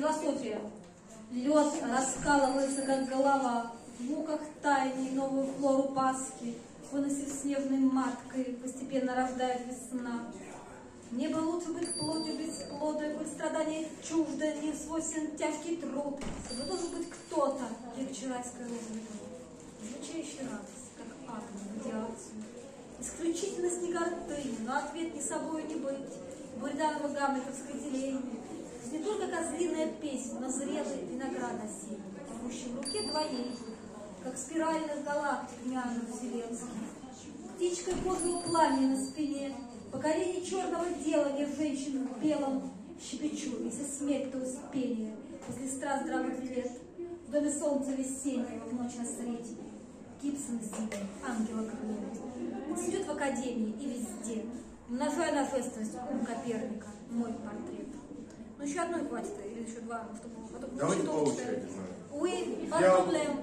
Философия. Лед раскалывается, как голова, в муках тайни новую флору Пасхи, выносив снежной маткой, постепенно рождает весна. Небо лучше быть плотью без плода, и быть страдание чуждо, не свойствен тяжкий труд, чтобы должен быть кто-то, легче райской розовой Звучащая радость, как атом радиацию. Исключительность не гордыня, но ответ не собой не быть. Бульданова гамлетовское деление. Не только козлиная руке двоей, как спиральных галактик мянов вселенских. Птичкой подлого пламени на спине, покорение черного дела я женщин в белом щепечу, если смерть, то успение, если страст здравых лет, в доме солнца весеннего в ночь на среде, Гибсон зимой, ангела крылья. Цветет в академии и везде, множая на жественность ум Коперника, мой портрет. Ну еще одной хватит, или еще два, чтобы потом... Давайте по очереди. Qual é eu não.